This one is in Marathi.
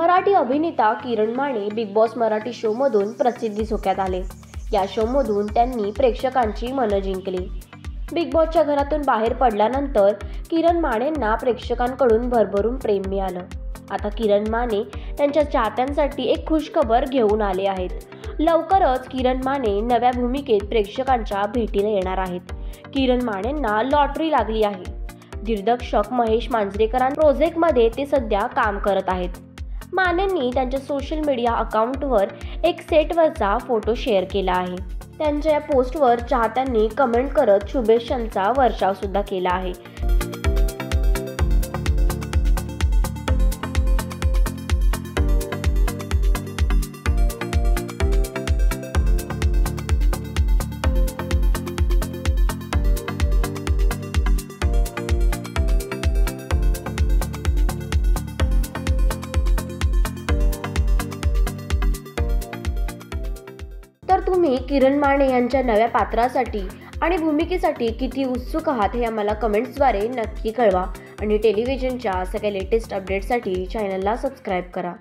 मराठी अभिनेता किरण माने बिग बॉस मराठी शोमधून प्रसिद्धी झोक्यात आले. या शोमधून त्यांनी प्रेक्षकांची मनं जिंकली. बिग बॉसच्या घरातून बाहेर पडल्यानंतर किरण मानेंना प्रेक्षकांकडून भरभरून प्रेम मिळालं. आता किरण माने त्यांच्या चाहत्यांसाठी एक खुशखबर घेऊन आले आहेत. लवकरच किरण माने नव्या भूमिकेत प्रेक्षकांच्या भेटीला येणार आहेत. किरण मानेंना लॉटरी लागली आहे. दिग्दर्शक महेश मांजरेकरां प्रोजेक्टमध्ये ते सध्या काम करत आहेत. मानेंनी त्यांच्या सोशल मीडिया अकाउंटवर एक सेटवरचा फोटो शेअर केला आहे. त्यांच्या या पोस्टवर चाहत्यांनी कमेंट करत शुभेच्छांचा वर्षाव सुद्धा केला आहे. तर तुम्ही किरण माने यांच्या नव्या पात्रासाठी आणि भूमिकेसाठी किती उत्सुक आहात हे आम्हाला कमेंट्सद्वारे नक्की कळवा. आणि टेलिव्हिजनच्या सगळ्या लेटेस्ट अपडेट्ससाठी चॅनलला सबस्क्राईब करा.